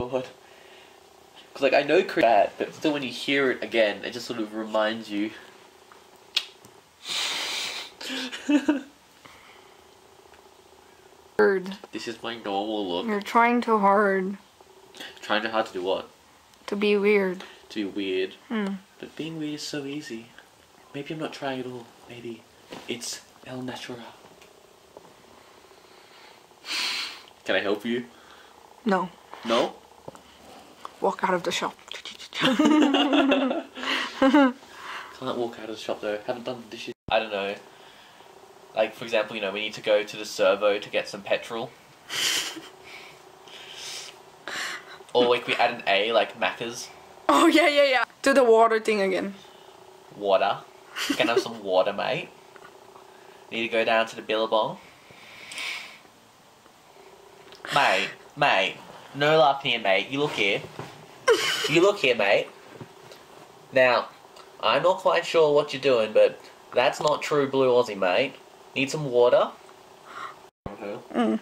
God. Cause like I know Chris bad, but still when you hear it again, it just sort of reminds you. Hard. This is my normal look. You're trying too hard Trying too hard to do what? to be weird. To be weird. Hmm. But being weird is so easy. Maybe I'm not trying at all. Maybe it's el natural. Can I help you? No. No? Walk out of the shop. Can't walk out of the shop though. Haven't done the dishes. I don't know. Like for example, you know, we need to go to the servo to get some petrol. or like we add an A like Macca's Oh yeah, yeah, yeah. Do the water thing again. water. Can I have some water, mate? Need to go down to the Billabong. Mate, mate, no laughing here, mate. You look here. You look here, mate. Now, I'm not quite sure what you're doing, but that's not true blue Aussie, mate. Need some water? Mm.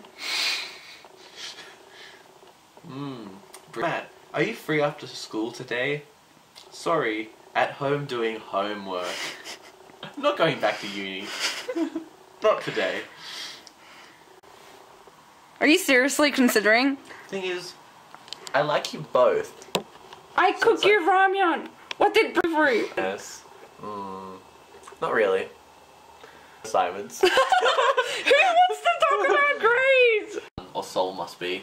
Mmm. Matt, are you free after school today? Sorry, at home doing homework. I'm not going back to uni. not today. Are you seriously considering? Thing is, I like you both. I So cook it's like- ramyun. What did prefer? Yes. Mm, not really. Assignments. Who wants to talk about grades? or soul must be.